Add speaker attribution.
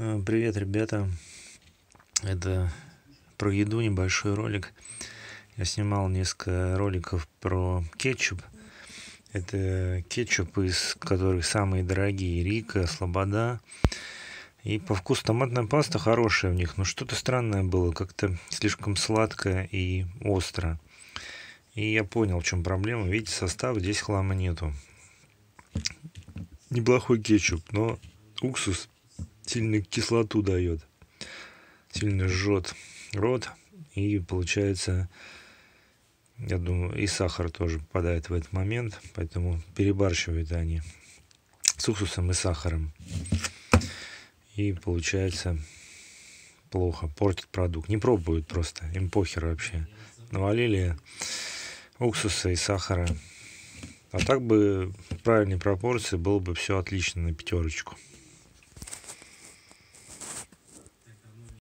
Speaker 1: Э, Привет, ребята. Это про еду небольшой ролик. Я снимал несколько роликов про кетчуп. Это кетчуп, из которых самые дорогие. Рика, Слобода. И по вкусу томатная паста хорошая в них, но что-то странное было, как-то слишком сладкое и остро. И я понял, в чем проблема. Видите, состав здесь хлама нету. Неплохой кетчуп, но уксус сильно кислоту дает. Сильно жжет рот. И получается, я думаю, и сахар тоже попадает в этот момент. Поэтому перебарщивают они с уксусом и сахаром. И получается плохо, портит продукт. Не пробуют просто, им похер вообще. Навалили уксуса и сахара. А так бы в правильной пропорции было бы все отлично на пятерочку.